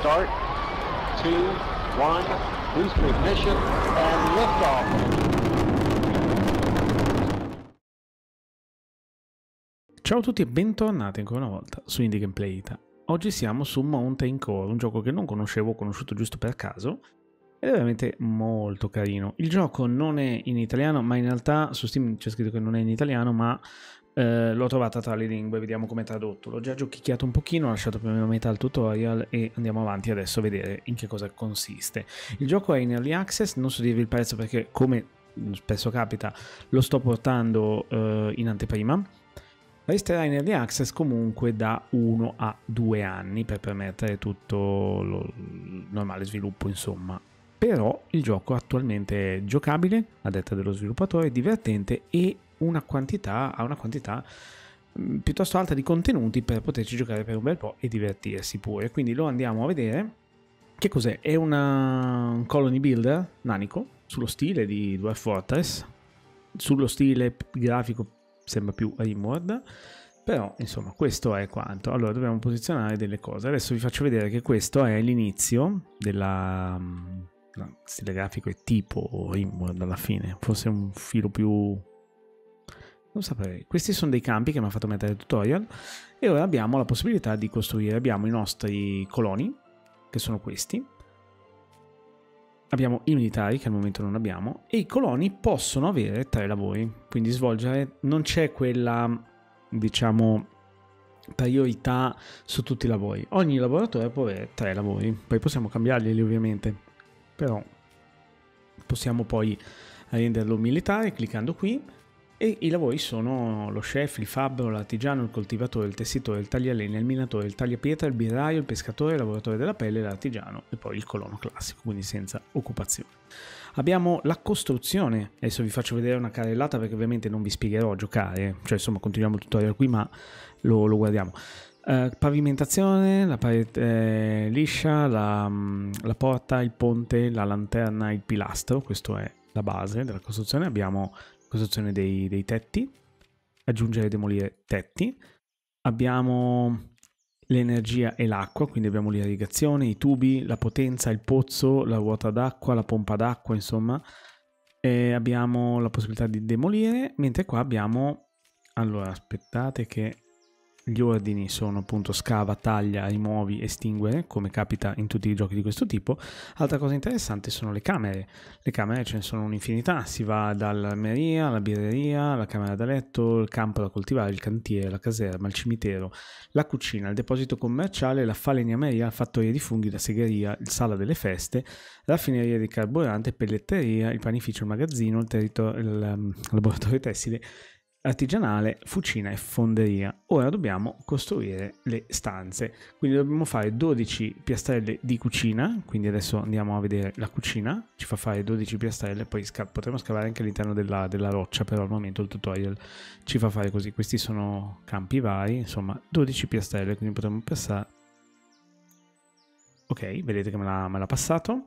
start. Two, one, booster ignition, and liftoff. Ciao a tutti e bentornati ancora una volta su Indie Gameplay Ita. Oggi siamo su Mountain Core, un gioco che non conoscevo, ho conosciuto giusto per caso ed è veramente molto carino. Il gioco non è in italiano, ma in realtà su Steam c'è scritto che non è in italiano, ma eh, l'ho trovata tra le lingue, vediamo come è tradotto. L'ho già giochicchiato un pochino, ho lasciato più o meno metà al tutorial e andiamo avanti adesso a vedere in che cosa consiste. Il gioco è in early access, non so dirvi il prezzo perché come spesso capita lo sto portando eh, in anteprima resterà in early access comunque da 1 a 2 anni per permettere tutto il normale sviluppo insomma però il gioco attualmente è giocabile a detta dello sviluppatore divertente e una quantità, ha una quantità mh, piuttosto alta di contenuti per poterci giocare per un bel po' e divertirsi pure. Quindi lo andiamo a vedere. Che cos'è? È una, un colony builder nanico sullo stile di Dwarf Fortress. Sullo stile grafico sembra più Rimworld però insomma questo è quanto. Allora dobbiamo posizionare delle cose. Adesso vi faccio vedere che questo è l'inizio della no, stile grafico è tipo Rimworld alla fine. Forse un filo più non saprei. Questi sono dei campi che mi ha fatto mettere il tutorial e ora abbiamo la possibilità di costruire. Abbiamo i nostri coloni che sono questi. Abbiamo i militari che al momento non abbiamo e i coloni possono avere tre lavori, quindi svolgere non c'è quella diciamo priorità su tutti i lavori. Ogni lavoratore può avere tre lavori, poi possiamo cambiarli ovviamente, però possiamo poi renderlo militare cliccando qui e i lavori sono lo chef, il fabbro, l'artigiano, il coltivatore, il tessitore, il taglialegna, il minatore, il tagliapietra, il birraio, il pescatore, il lavoratore della pelle, l'artigiano e poi il colono classico, quindi senza occupazione. Abbiamo la costruzione, adesso vi faccio vedere una carrellata perché ovviamente non vi spiegherò a giocare, cioè insomma continuiamo il tutorial qui ma lo, lo guardiamo. Uh, pavimentazione, la parete eh, liscia, la, mm, la porta, il ponte, la lanterna, il pilastro, questa è la base della costruzione. Abbiamo costruzione dei, dei tetti, aggiungere e demolire tetti. Abbiamo l'energia e l'acqua, quindi abbiamo l'irrigazione, i tubi, la potenza, il pozzo, la ruota d'acqua, la pompa d'acqua, insomma. E abbiamo la possibilità di demolire, mentre qua abbiamo... Allora, aspettate che gli ordini sono appunto scava, taglia, rimuovi, estinguere, come capita in tutti i giochi di questo tipo. Altra cosa interessante sono le camere. Le camere ce ne sono un'infinità, si va dall'armeria alla birreria, alla camera da letto, il campo da coltivare, il cantiere, la caserma, il cimitero, la cucina, il deposito commerciale, la falegnameria, la fattoria di funghi, la segheria, il sala delle feste, raffineria di carburante, pelletteria, il panificio, il magazzino, il, territor- il um, laboratorio tessile artigianale, fucina e fonderia. Ora dobbiamo costruire le stanze, quindi dobbiamo fare 12 piastrelle di cucina, quindi adesso andiamo a vedere la cucina, ci fa fare 12 piastrelle, poi sca- potremo scavare anche all'interno della, della, roccia, però al momento il tutorial ci fa fare così, questi sono campi vari, insomma 12 piastrelle, quindi potremo passare... Ok, vedete che me l'ha passato.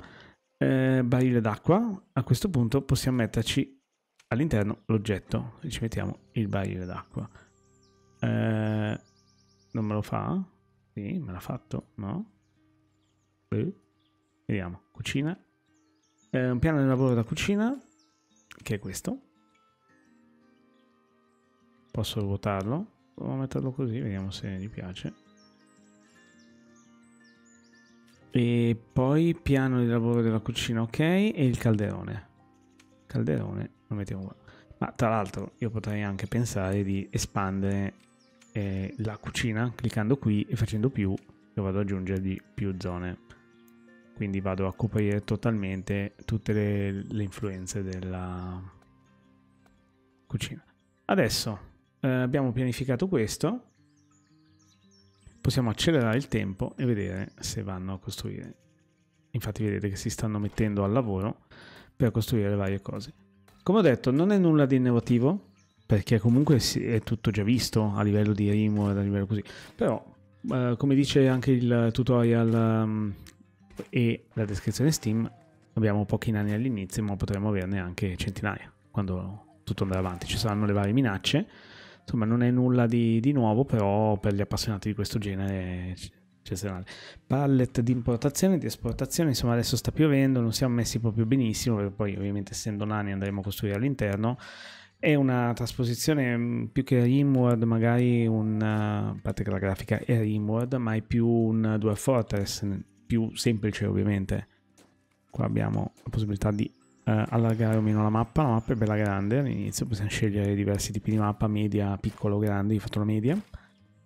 Eh, barile d'acqua, a questo punto possiamo metterci all'interno l'oggetto e ci mettiamo il barile d'acqua. Eh, non me lo fa? Sì, me l'ha fatto, no? Eh, vediamo, cucina. Eh, un piano di lavoro da cucina, che è questo. Posso ruotarlo? Provo a metterlo così, vediamo se gli piace. E poi piano di lavoro della cucina, ok, e il calderone. Calderone lo mettiamo qua. Ma tra l'altro io potrei anche pensare di espandere eh, la cucina cliccando qui e facendo più io vado ad aggiungergli più zone. Quindi vado a coprire totalmente tutte le, le influenze della cucina. Adesso eh, abbiamo pianificato questo. Possiamo accelerare il tempo e vedere se vanno a costruire. Infatti vedete che si stanno mettendo al lavoro per costruire varie cose. Come ho detto, non è nulla di innovativo, perché comunque è tutto già visto a livello di remote, a livello così. Però, eh, come dice anche il tutorial um, e la descrizione Steam, abbiamo pochi nani all'inizio, ma potremo averne anche centinaia quando tutto andrà avanti. Ci saranno le varie minacce. Insomma, non è nulla di, di nuovo, però per gli appassionati di questo genere eccezionale. Pallet di importazione e di esportazione, insomma adesso sta piovendo, non siamo messi proprio benissimo, perché poi ovviamente essendo nani andremo a costruire all'interno. È una trasposizione mm, più che Rimworld, magari un... a parte che la grafica è Rimworld, ma è più un Dwarf Fortress, più semplice ovviamente. Qua abbiamo la possibilità di eh, allargare o meno la mappa, la mappa è bella grande all'inizio, possiamo scegliere diversi tipi di mappa, media, piccolo, grande, io ho fatto la media.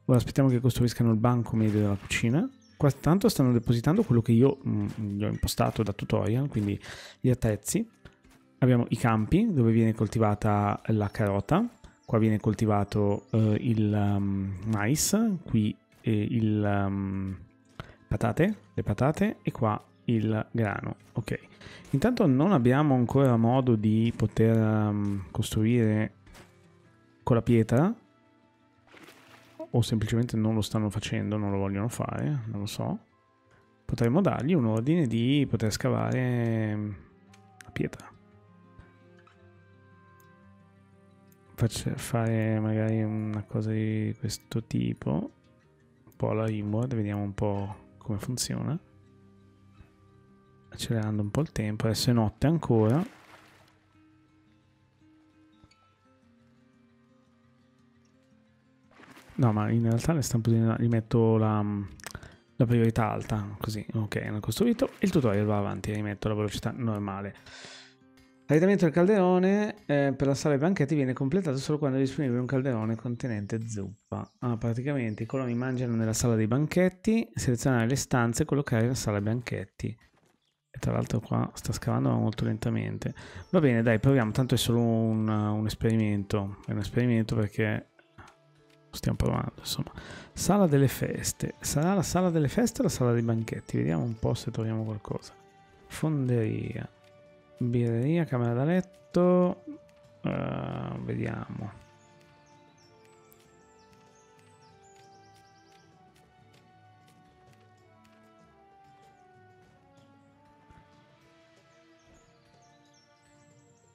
Ora aspettiamo che costruiscano il banco medio della cucina. Qua tanto stanno depositando quello che io mh, mm, gli ho impostato da tutorial, quindi gli attrezzi. Abbiamo i campi dove viene coltivata la carota, qua viene coltivato uh, il um, mais, qui eh, il um, patate, le patate e qua il grano. Ok. Intanto non abbiamo ancora modo di poter um, costruire con la pietra o semplicemente non lo stanno facendo, non lo vogliono fare, non lo so. Potremmo dargli un ordine di poter scavare la pietra. Faccio fare magari una cosa di questo tipo, un po' alla Rimworld, vediamo un po' come funziona accelerando un po' il tempo adesso è notte ancora no ma in realtà le stampo gli metto la, la priorità alta così ok hanno costruito il tutorial va avanti rimetto la velocità normale L'arredamento del calderone eh, per la sala dei banchetti viene completato solo quando è disponibile un calderone contenente zuppa. Ah, praticamente i coloni mangiano nella sala dei banchetti, selezionare le stanze e collocare la sala dei banchetti. E tra l'altro qua sta scavando molto lentamente. Va bene, dai, proviamo. Tanto è solo un, un esperimento. È un esperimento perché stiamo provando, insomma. Sala delle feste. Sarà la sala delle feste o la sala dei banchetti? Vediamo un po' se troviamo qualcosa. Fonderia. Birreria, camera da letto. Uh, vediamo.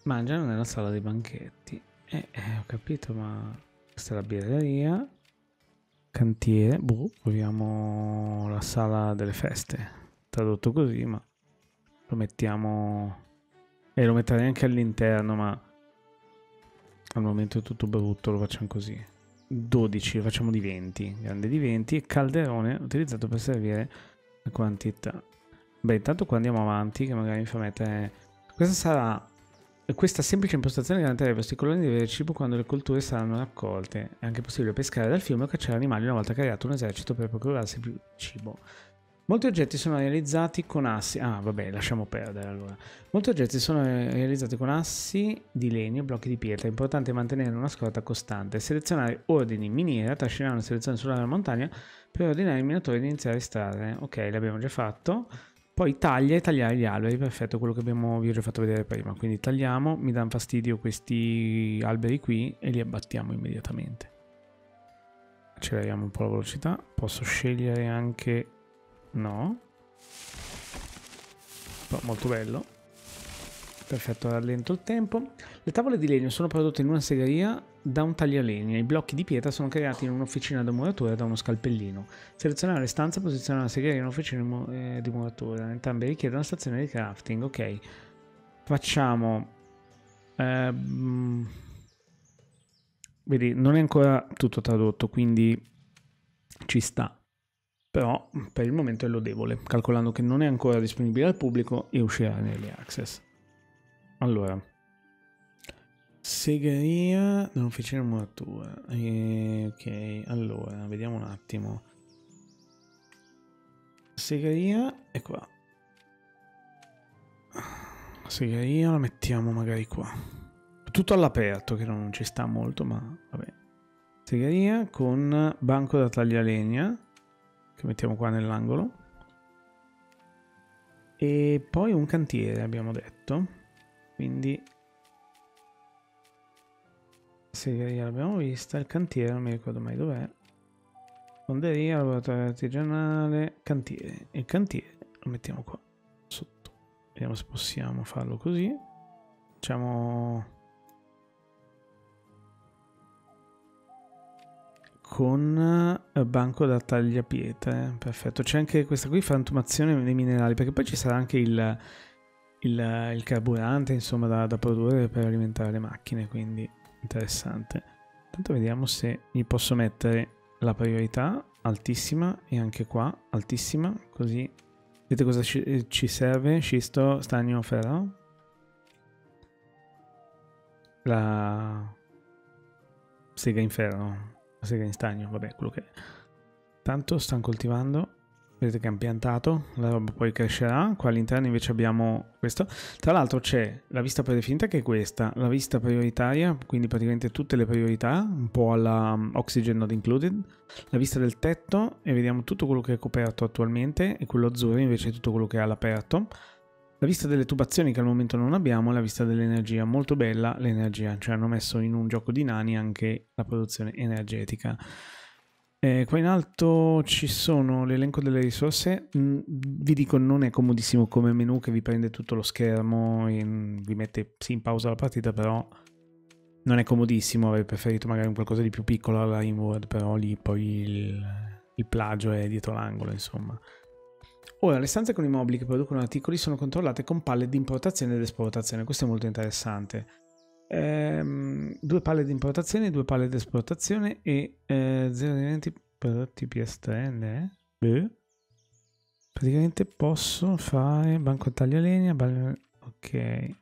Mangiano nella sala dei banchetti. Eh, eh, ho capito, ma questa è la birreria. Cantiere. Boh, proviamo la sala delle feste. Tradotto così, ma lo mettiamo... E lo metterei anche all'interno, ma al momento è tutto brutto, lo facciamo così. 12, lo facciamo di 20. Grande di 20. E calderone utilizzato per servire la quantità. Beh, intanto qua andiamo avanti, che magari mi fa mettere... Questa sarà questa semplice impostazione garantirà ai vostri coloni di avere cibo quando le colture saranno raccolte. È anche possibile pescare dal fiume o cacciare animali una volta creato un esercito per procurarsi più cibo. Molti oggetti sono realizzati con assi. Ah, vabbè, lasciamo perdere allora. Molti oggetti sono realizzati con assi di legno e blocchi di pietra. È importante mantenere una scorta costante. Selezionare ordini miniera, trascinare una selezione sulla montagna per ordinare i minatori di iniziare a estrarre. Ok, l'abbiamo già fatto. Poi taglia e tagliare gli alberi, perfetto, quello che abbiamo, vi ho fatto vedere prima. Quindi tagliamo, mi danno fastidio questi alberi qui e li abbattiamo immediatamente. Acceleriamo un po' la velocità. Posso scegliere anche... No. Molto bello. Perfetto, rallento il tempo. Le tavole di legno sono prodotte in una segheria da un taglialegna. I blocchi di pietra sono creati in un'officina da muratura da uno scalpellino. Selezionare le stanze e posizionare la segheria in un'officina di eh, muratura. Entrambe richiedono una stazione di crafting. Ok. Facciamo... Ehm, vedi, non è ancora tutto tradotto, quindi ci sta. Però per il momento è lodevole, calcolando che non è ancora disponibile al pubblico e uscirà negli access. Allora, segheria dell'officina muratura. Eh, ok, allora, vediamo un attimo. Segheria è qua. Segheria la mettiamo magari qua. Tutto all'aperto, che non ci sta molto, ma vabbè. Segheria con banco da taglialegna, che mettiamo qua nell'angolo. E poi un cantiere, abbiamo detto quindi segheria l'abbiamo vista il cantiere non mi ricordo mai dov'è fonderia laboratorio artigianale cantiere il cantiere lo mettiamo qua sotto vediamo se possiamo farlo così facciamo con eh, banco da tagliapietre. Perfetto. C'è anche questa qui, frantumazione dei minerali, perché poi ci sarà anche il, il, il carburante, insomma, da, da, produrre per alimentare le macchine, quindi interessante. Intanto vediamo se gli posso mettere la priorità altissima e anche qua altissima, così vedete cosa ci, ci serve? Scisto, stagno, ferro. La sega in ferro, la sega in stagno, vabbè, quello che è. Tanto stanno coltivando, vedete che hanno piantato, la roba poi crescerà, qua all'interno invece abbiamo questo. Tra l'altro c'è la vista predefinita che è questa, la vista prioritaria, quindi praticamente tutte le priorità, un po' alla um, Oxygen Not Included, la vista del tetto e vediamo tutto quello che è coperto attualmente e quello azzurro invece è tutto quello che è all'aperto. La vista delle tubazioni che al momento non abbiamo, la vista dell'energia, molto bella l'energia, cioè hanno messo in un gioco di nani anche la produzione energetica. Eh, qua in alto ci sono l'elenco delle risorse, mm, vi dico non è comodissimo come menu che vi prende tutto lo schermo, in, vi mette sì in pausa la partita, però non è comodissimo, avrei preferito magari un qualcosa di più piccolo alla Inward, però lì poi il, il plagio è dietro l'angolo, insomma. Ora, le stanze con i mobili che producono articoli sono controllate con palle di importazione ed esportazione. Questo è molto interessante. Ehm, due palle di importazione, due palle di esportazione e eh, 0,20 prodotti PS3. Eh? Beh. Praticamente posso fare banco taglialegna. Ok.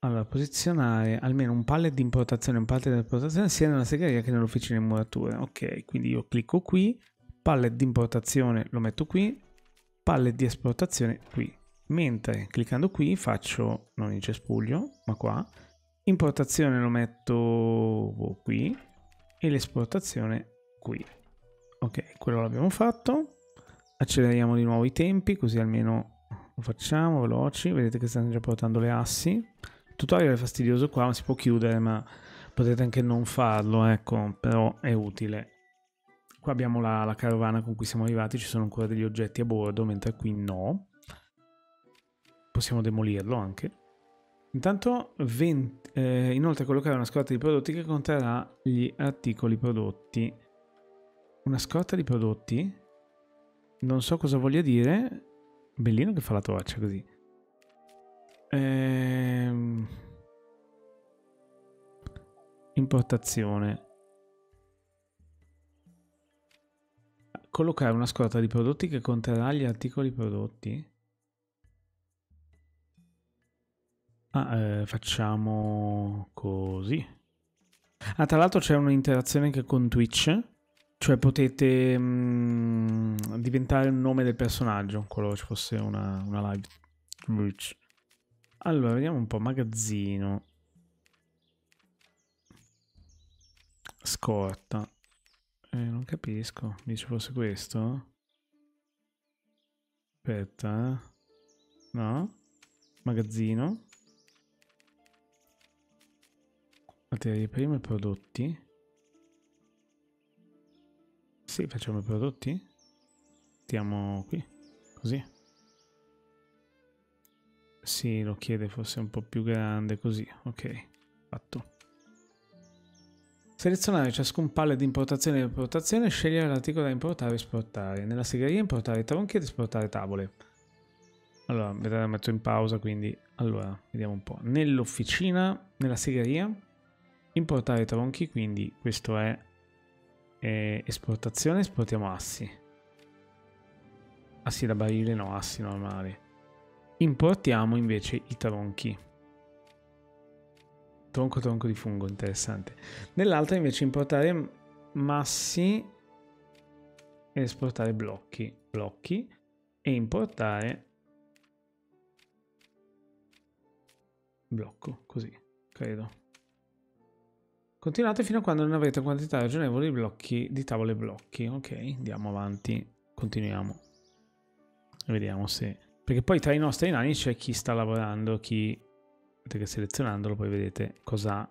Allora, posizionare almeno un pallet di importazione e un pallet di esportazione sia nella segreteria che nell'officina di muratura. Ok, quindi io clicco qui pallet di importazione lo metto qui, pallet di esportazione qui. Mentre cliccando qui faccio, non in cespuglio, ma qua, importazione lo metto qui e l'esportazione qui. Ok, quello l'abbiamo fatto. Acceleriamo di nuovo i tempi, così almeno lo facciamo veloci. Vedete che stanno già portando le assi. Il tutorial è fastidioso qua, ma si può chiudere, ma potete anche non farlo, ecco, però è utile. Qua abbiamo la, la, carovana con cui siamo arrivati, ci sono ancora degli oggetti a bordo, mentre qui no. Possiamo demolirlo anche. Intanto, 20, eh, inoltre collocare una scorta di prodotti che conterrà gli articoli prodotti. Una scorta di prodotti? Non so cosa voglia dire. Bellino che fa la torcia così. Ehm... Importazione. collocare una scorta di prodotti che conterrà gli articoli prodotti. Ah, eh, facciamo così. Ah, tra l'altro c'è un'interazione anche con Twitch, cioè potete mh, mm, diventare il nome del personaggio, qualora ci fosse una, una live Twitch. Allora, vediamo un po', magazzino. Scorta. Eh, non capisco. Dice fosse questo? Aspetta. Eh. No? Magazzino. Materie prime e prodotti. Sì, facciamo i prodotti. Stiamo qui. Così. Sì, lo chiede forse un po' più grande così. Ok, fatto. Selezionare ciascun pallet di importazione e importazione scegliere l'articolo da importare e esportare. Nella segreteria importare tronchi ed esportare tavole. Allora, vedete, metto in pausa, quindi... Allora, vediamo un po'. Nell'officina, nella segreteria, importare tronchi, quindi questo è eh, esportazione, esportiamo assi. Assi da barile, no, assi normali. Importiamo invece i tronchi. Tronco tronco di fungo, interessante. Nell'altra invece importare massi e esportare blocchi. Blocchi e importare blocco, così, credo. Continuate fino a quando non avrete quantità ragionevoli di blocchi di tavole blocchi. Ok, andiamo avanti, continuiamo. Vediamo se... Perché poi tra i nostri nani c'è chi sta lavorando, chi che selezionandolo poi vedete cosa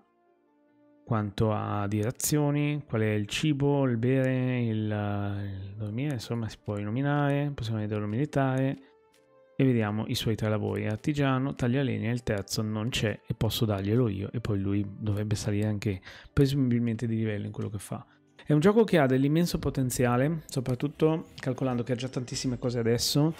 quanto ha di razioni, qual è il cibo, il bere, il, il dormire, insomma si può illuminare, possiamo vederlo militare, e vediamo i suoi tre lavori. Artigiano, taglialegna, il terzo non c'è e posso darglielo io e poi lui dovrebbe salire anche presumibilmente di livello in quello che fa. È un gioco che ha dell'immenso potenziale, soprattutto calcolando che ha già tantissime cose adesso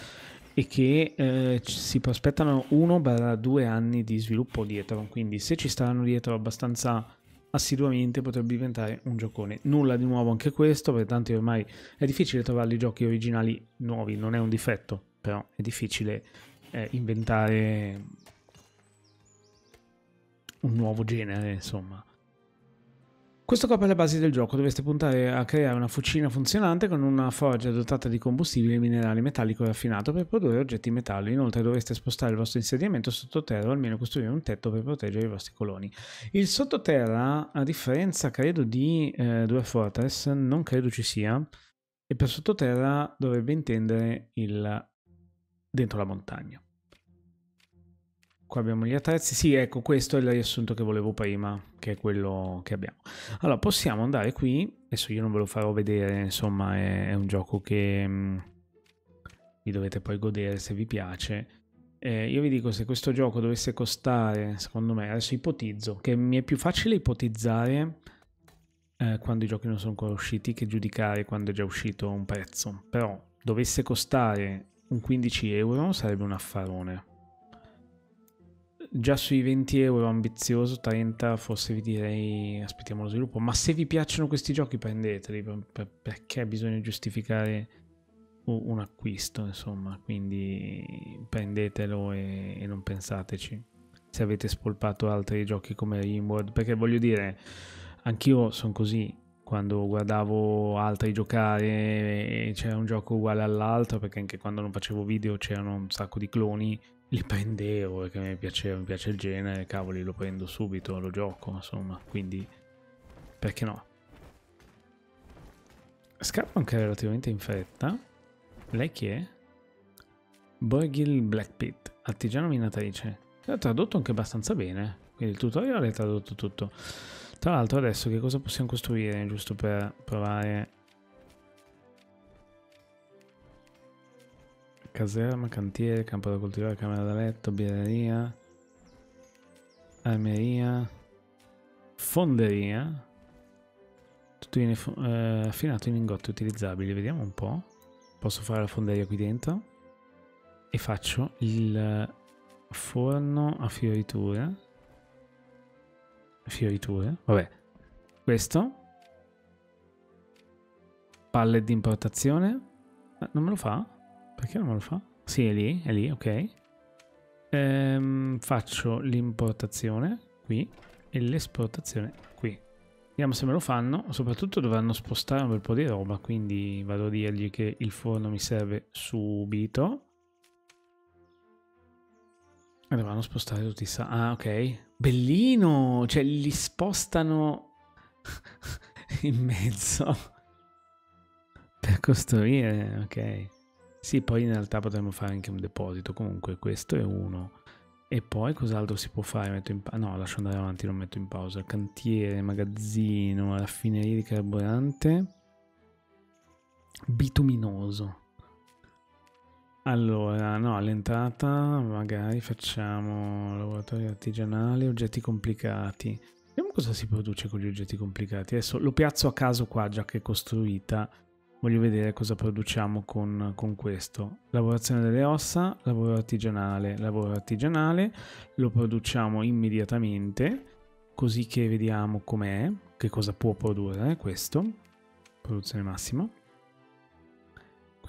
e che eh, si prospettano 1-2 anni di sviluppo dietro, quindi se ci staranno dietro abbastanza assiduamente potrebbe diventare un giocone. Nulla di nuovo anche questo, per tanto ormai è difficile trovare i giochi originali nuovi, non è un difetto, però è difficile eh, inventare un nuovo genere, insomma. Questo copre le basi del gioco, dovreste puntare a creare una fucina funzionante con una forgia dotata di combustibile minerale metallico raffinato per produrre oggetti in metallo. Inoltre dovreste spostare il vostro insediamento sottoterra o almeno costruire un tetto per proteggere i vostri coloni. Il sottoterra, a differenza credo di eh, Dwarf Fortress, non credo ci sia, e per sottoterra dovrebbe intendere il dentro la montagna. Qua abbiamo gli attrezzi. Sì, ecco, questo è il riassunto che volevo prima, che è quello che abbiamo. Allora, possiamo andare qui. Adesso io non ve lo farò vedere, insomma, è, è un gioco che mh, mm, vi dovete poi godere se vi piace. Eh, io vi dico, se questo gioco dovesse costare, secondo me, adesso ipotizzo, che mi è più facile ipotizzare eh, quando i giochi non sono ancora usciti che giudicare quando è già uscito un prezzo. Però, dovesse costare un 15 euro sarebbe un affarone. Già sui 20 euro ambizioso, 30 forse vi direi aspettiamo lo sviluppo, ma se vi piacciono questi giochi prendeteli perché bisogna giustificare un acquisto, insomma, quindi prendetelo e, e non pensateci. Se avete spolpato altri giochi come Rimworld, perché voglio dire, anch'io sono così, quando guardavo altri giocare c'era un gioco uguale all'altro, perché anche quando non facevo video c'erano un sacco di cloni li prendevo perché mi piace, mi piace il genere, cavoli lo prendo subito, lo gioco, insomma, quindi perché no? Scappa anche relativamente in fretta. Lei chi è? Borgil Blackpit, artigiano minatrice. L'ha tradotto anche abbastanza bene, quindi il tutorial è tradotto tutto. Tra l'altro adesso che cosa possiamo costruire, giusto per provare caserma, cantiere, campo da coltivare, camera da letto, birreria, armeria, fonderia. Tutto viene eh, affinato in lingotti utilizzabili. Vediamo un po'. Posso fare la fonderia qui dentro. E faccio il forno a fioriture. Fioriture. Vabbè. Questo. Pallet di importazione. Non me lo fa? Perché non me lo fa? Sì, è lì, è lì, ok. Ehm, faccio l'importazione qui e l'esportazione qui. Vediamo se me lo fanno. Soprattutto dovranno spostare un bel po' di roba, quindi vado a dirgli che il forno mi serve subito. Dovranno spostare tutti i sa... Ah, ok. Bellino! Cioè, li spostano in mezzo per costruire, ok. Sì, poi in realtà potremmo fare anche un deposito. Comunque, questo è uno. E poi cos'altro si può fare? Metto in pa- no, lascio andare avanti, non metto in pausa. Cantiere, magazzino, raffineria di carburante. Bituminoso. Allora, no, all'entrata magari facciamo laboratorio artigianale, oggetti complicati. Vediamo cosa si produce con gli oggetti complicati. Adesso lo piazzo a caso qua, già che è costruita voglio vedere cosa produciamo con, con, questo. Lavorazione delle ossa, lavoro artigianale, lavoro artigianale, lo produciamo immediatamente, così che vediamo com'è, che cosa può produrre questo. Produzione massima.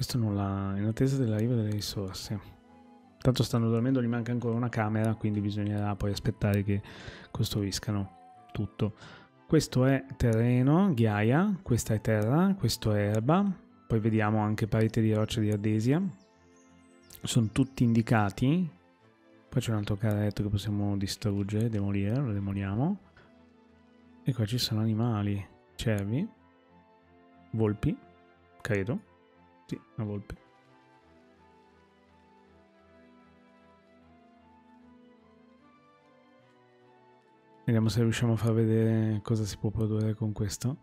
Questo non l'ha, in attesa dell'arrivo delle risorse. Tanto stanno dormendo, gli manca ancora una camera, quindi bisognerà poi aspettare che costruiscano tutto. Questo è terreno, ghiaia, questa è terra, questo è erba, poi vediamo anche parete di roccia di ardesia. Sono tutti indicati. Poi c'è un altro carretto che possiamo distruggere, demolire, lo demoliamo. E qua ci sono animali, cervi, volpi, credo. Sì, una volpe. Vediamo se riusciamo a far vedere cosa si può produrre con questo.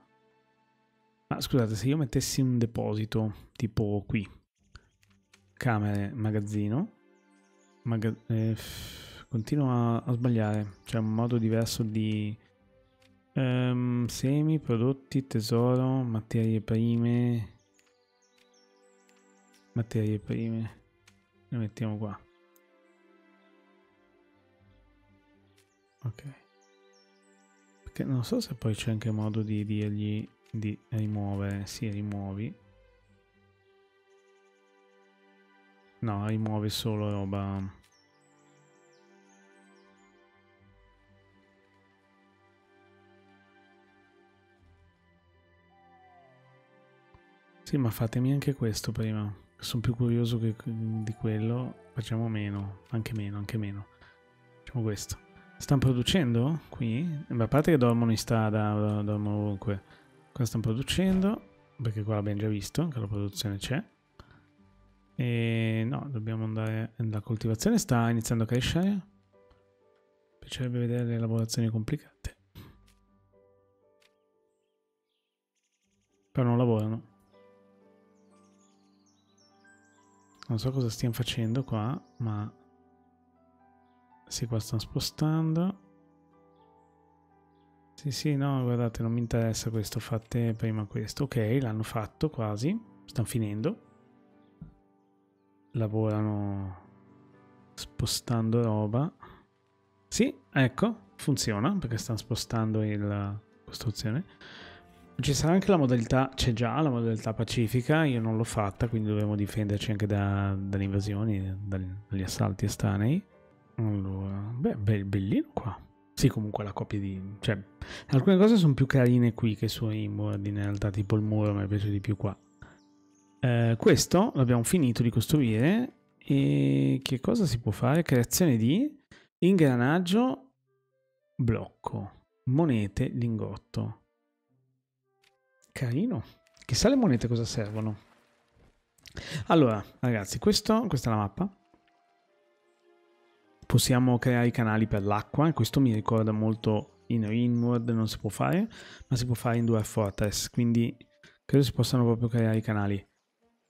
Ma scusate, se io mettessi un deposito tipo qui, camere, magazzino, Maga- eh, continuo a, sbagliare. C'è un modo diverso di um, semi, prodotti, tesoro, materie prime. Materie prime. Le mettiamo qua. Ok. Perché non so se poi c'è anche modo di dirgli di rimuovere. Sì, rimuovi. No, rimuovi solo roba. Sì, ma fatemi anche questo prima. Sono più curioso che di quello. Facciamo meno, anche meno, anche meno. Facciamo questo. Stanno producendo qui? A parte che dormono in strada, dormono ovunque. Qua stanno producendo, perché qua l'abbiamo già visto, che la produzione c'è. E no, dobbiamo andare... La coltivazione sta iniziando a crescere. Mi piacerebbe vedere le lavorazioni complicate. Però non lavorano. Non so cosa stiamo facendo qua, ma... Sì, qua stanno spostando. Sì, sì, no, guardate, non mi interessa questo, fate prima questo. Ok, l'hanno fatto quasi, stanno finendo lavorano spostando roba. Sì, ecco, funziona perché stanno spostando la costruzione. Ci sarà anche la modalità, c'è già la modalità pacifica, io non l'ho fatta, quindi dovremo difenderci anche da, dalle invasioni, dagli assalti estranei. Allora, beh, bellino qua. Sì, comunque la coppia di... Cioè, alcune cose sono più carine qui che su Rimworld in realtà, tipo il muro mi piace di più qua. Eh, questo l'abbiamo finito di costruire e che cosa si può fare? Creazione di ingranaggio blocco, monete, lingotto. Carino. Chissà le monete cosa servono. Allora, ragazzi, questo, questa è la mappa. Possiamo creare i canali per l'acqua. Questo mi ricorda molto in Ringworld, non si può fare, ma si può fare in Dwarf Fortress. Quindi credo si possano proprio creare i canali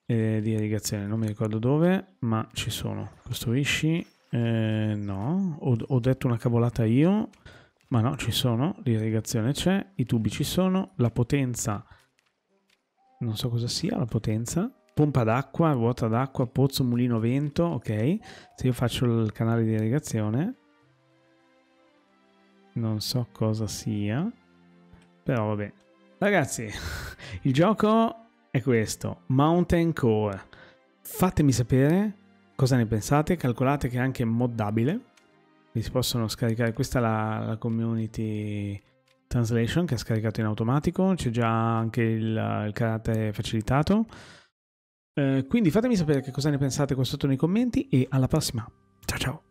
eh, di irrigazione, non mi ricordo dove, ma ci sono. Costruisci? Eh, no, ho, ho, detto una cavolata io, ma no, ci sono, l'irrigazione c'è, i tubi ci sono, la potenza, non so cosa sia la potenza, pompa d'acqua, ruota d'acqua, pozzo, mulino, vento, ok. Se io faccio il canale di irrigazione, non so cosa sia, però vabbè. Ragazzi, il gioco è questo, Mountain Core. Fatemi sapere cosa ne pensate, calcolate che è anche moddabile, si possono scaricare, questa è la, la community translation che ha scaricato in automatico, c'è già anche il, il carattere facilitato. Eh, quindi fatemi sapere che cosa ne pensate qua sotto nei commenti e alla prossima. Ciao ciao!